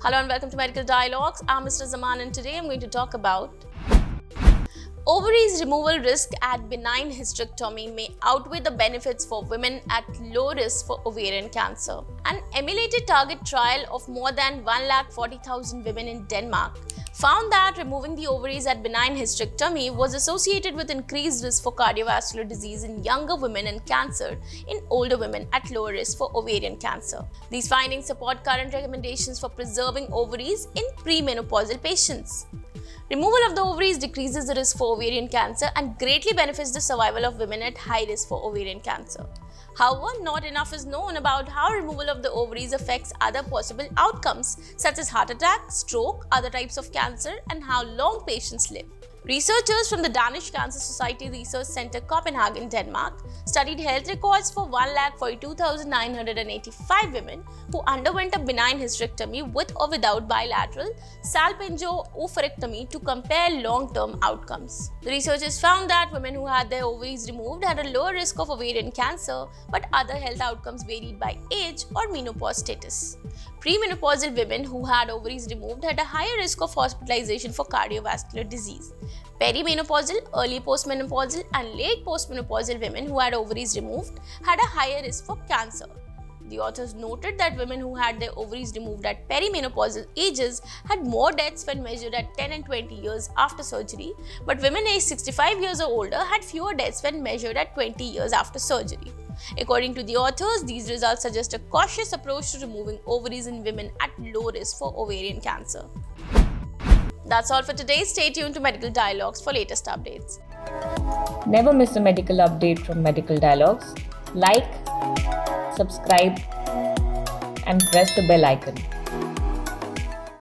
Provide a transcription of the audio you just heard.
Hello and welcome to Medical Dialogues. I'm Mr. Zaman and today I'm going to talk about Ovaries removal risk at benign hysterectomy may outweigh the benefits for women at low risk for ovarian cancer. An emulated target trial of more than 1,40,000 women in Denmark found that removing the ovaries at benign hysterectomy was associated with increased risk for cardiovascular disease in younger women and cancer in older women at lower risk for ovarian cancer. These findings support current recommendations for preserving ovaries in premenopausal patients. Removal of the ovaries decreases the risk for ovarian cancer and greatly benefits the survival of women at high risk for ovarian cancer. However, not enough is known about how removal of the ovaries affects other possible outcomes such as heart attack, stroke, other types of cancer, and how long patients live. Researchers from the Danish Cancer Society Research Center Copenhagen, Denmark, studied health records for 1,42,985 women who underwent a benign hysterectomy with or without bilateral salpingo-oophorectomy to compare long-term outcomes. The researchers found that women who had their ovaries removed had a lower risk of ovarian cancer, but other health outcomes varied by age or menopause status. Premenopausal women who had ovaries removed had a higher risk of hospitalization for cardiovascular disease. Perimenopausal, early postmenopausal, and late postmenopausal women who had ovaries removed had a higher risk for cancer. The authors noted that women who had their ovaries removed at perimenopausal ages had more deaths when measured at 10 and 20 years after surgery, but women aged 65 years or older had fewer deaths when measured at 20 years after surgery. According to the authors, these results suggest a cautious approach to removing ovaries in women at low risk for ovarian cancer. That's all for today. Stay tuned to Medical Dialogues for latest updates. Never miss a medical update from Medical Dialogues. Like, subscribe, and press the bell icon.